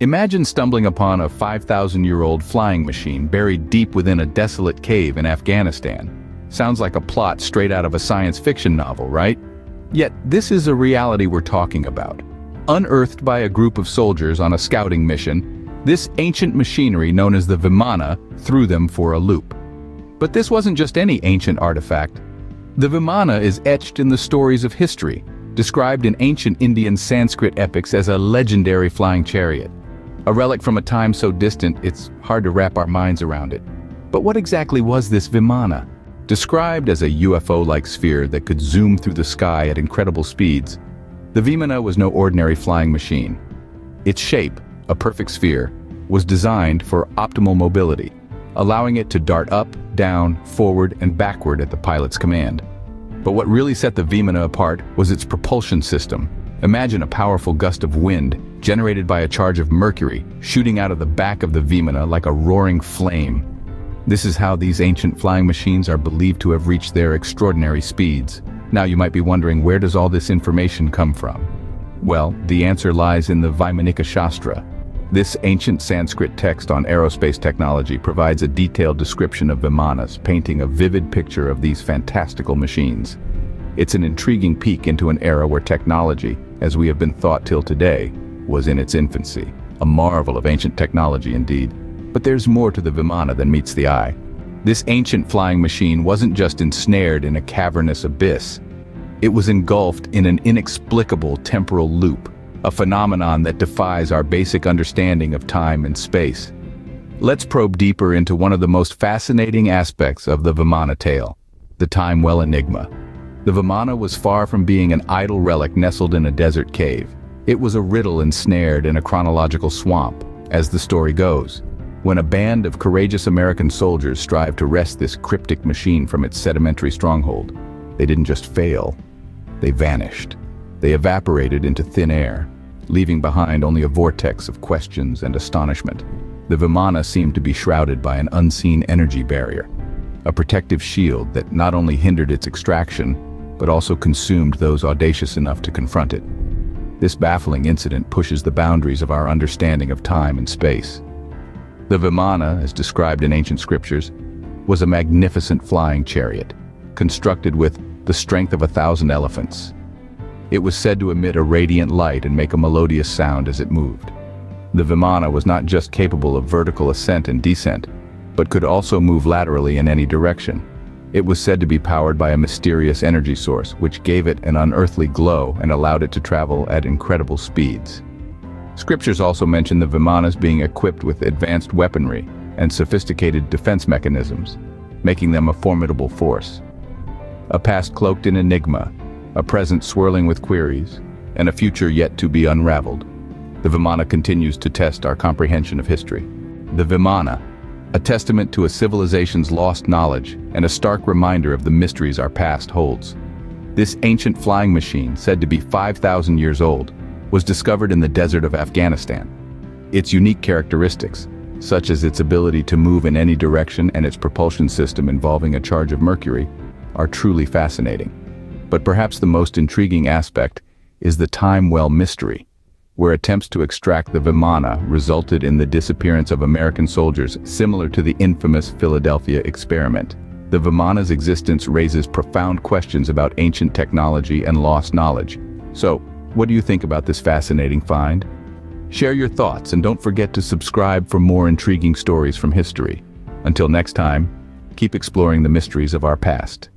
Imagine stumbling upon a 5,000-year-old flying machine buried deep within a desolate cave in Afghanistan. Sounds like a plot straight out of a science fiction novel, right? Yet, this is a reality we're talking about. Unearthed by a group of soldiers on a scouting mission, this ancient machinery known as the Vimana threw them for a loop. But this wasn't just any ancient artifact. The Vimana is etched in the stories of history, described in ancient Indian Sanskrit epics as a legendary flying chariot. A relic from a time so distant, it's hard to wrap our minds around it. But what exactly was this Vimana? Described as a UFO-like sphere that could zoom through the sky at incredible speeds, the Vimana was no ordinary flying machine. Its shape, a perfect sphere, was designed for optimal mobility, allowing it to dart up, down, forward, and backward at the pilot's command. But what really set the Vimana apart was its propulsion system. Imagine a powerful gust of wind, generated by a charge of mercury, shooting out of the back of the Vimana like a roaring flame. This is how these ancient flying machines are believed to have reached their extraordinary speeds. Now you might be wondering where does all this information come from? Well, the answer lies in the Vaimanika Shastra. This ancient Sanskrit text on aerospace technology provides a detailed description of Vimanas, painting a vivid picture of these fantastical machines. It's an intriguing peek into an era where technology, as we have been thought till today, was in its infancy. A marvel of ancient technology indeed. But there's more to the Vimana than meets the eye. This ancient flying machine wasn't just ensnared in a cavernous abyss. It was engulfed in an inexplicable temporal loop, a phenomenon that defies our basic understanding of time and space. Let's probe deeper into one of the most fascinating aspects of the Vimana tale, the time well enigma. The Vimana was far from being an idle relic nestled in a desert cave. It was a riddle ensnared in a chronological swamp, as the story goes. When a band of courageous American soldiers strived to wrest this cryptic machine from its sedimentary stronghold, they didn't just fail, they vanished. They evaporated into thin air, leaving behind only a vortex of questions and astonishment. The Vimana seemed to be shrouded by an unseen energy barrier, a protective shield that not only hindered its extraction, but also consumed those audacious enough to confront it. This baffling incident pushes the boundaries of our understanding of time and space. The Vimana, as described in ancient scriptures, was a magnificent flying chariot, constructed with the strength of a thousand elephants. It was said to emit a radiant light and make a melodious sound as it moved. The Vimana was not just capable of vertical ascent and descent, but could also move laterally in any direction. It was said to be powered by a mysterious energy source, which gave it an unearthly glow and allowed it to travel at incredible speeds. Scriptures also mention the Vimanas being equipped with advanced weaponry and sophisticated defense mechanisms, making them a formidable force. A past cloaked in enigma, a present swirling with queries, and a future yet to be unraveled. The Vimana continues to test our comprehension of history. The Vimana, a testament to a civilization's lost knowledge and a stark reminder of the mysteries our past holds. This ancient flying machine, said to be 5,000 years old, was discovered in the desert of Afghanistan. Its unique characteristics, such as its ability to move in any direction and its propulsion system involving a charge of mercury, are truly fascinating. But perhaps the most intriguing aspect is the time well mystery, where attempts to extract the Vimana resulted in the disappearance of American soldiers similar to the infamous Philadelphia experiment. The Vimana's existence raises profound questions about ancient technology and lost knowledge. So, what do you think about this fascinating find? Share your thoughts and don't forget to subscribe for more intriguing stories from history. Until next time, keep exploring the mysteries of our past.